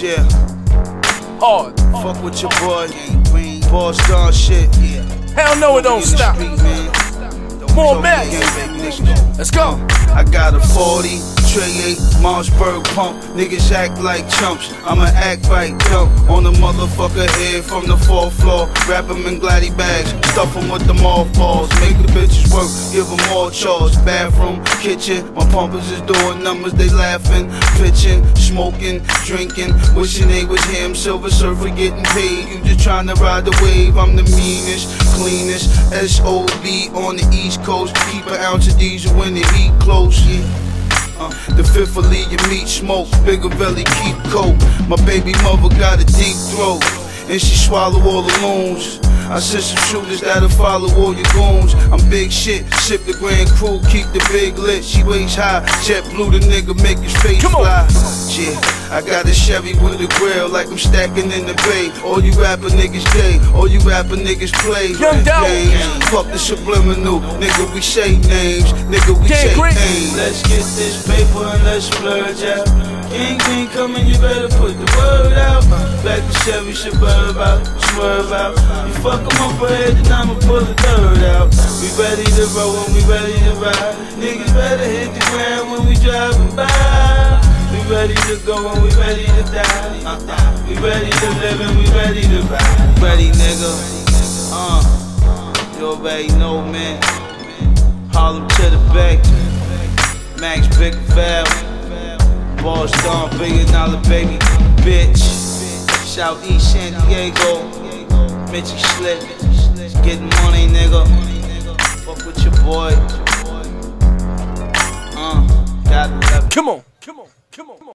Yeah, Hard. fuck with your boy. Boss Don shit. Yeah. Hell no, it don't stop. More mess. gang, baby, let's go. Let's go. I got a 40, Trey 8, Mossberg pump. Niggas act like chumps. I'ma act right dump on the motherfucker head from the fourth floor. Wrap 'em in gladdy bags, stuff 'em with the mothballs. Make the bitches work, give 'em all chores. Bathroom, kitchen, my pumpers is doing numbers. They laughing, pitching, smoking, drinking. Wishing they was him, Silver Surfer getting paid. You just trying to ride the wave. I'm the meanest, cleanest. SOB on the East Coast. Keep an ounce of diesel when the heat close. Yeah. Uh, the fifth leave your meat smoke. Bigger belly, keep coat. My baby mother got a deep throat. And she swallow all the loons. I sent some shooters that'll follow all your goons. I'm big shit, sip the Grand Cru, keep the big lit. She waist high, jet blue, the nigga make his face Come on. fly. Yeah, I got a Chevy with a grill, like I'm stacking in the bay. All you rapper niggas gay, all you rapper niggas play. Young Dow. games. Fuck the subliminal, nigga, we say names, nigga, we Gang take Green. names. Let's get this paper and let's splurge out. King King coming, you better put the word out. Back to Chevy, suburb out, swerve out. You fuck 'em up ahead, then I'ma pull the third out. We ready to roll when we ready to ride. Niggas better hit the ground when we driving by. We ready to go when we ready to die. We ready to live and we ready to ride. Ready, nigga. Uh, you already know, man. Harlem to the Bay. Max Big Val. Boss Don, billion dollar baby, bitch. Southeast San Diego. Mitchy Slick. Getting money, nigga. Fuck with your boy. Uh, got 11. Come on. Come on. Come on.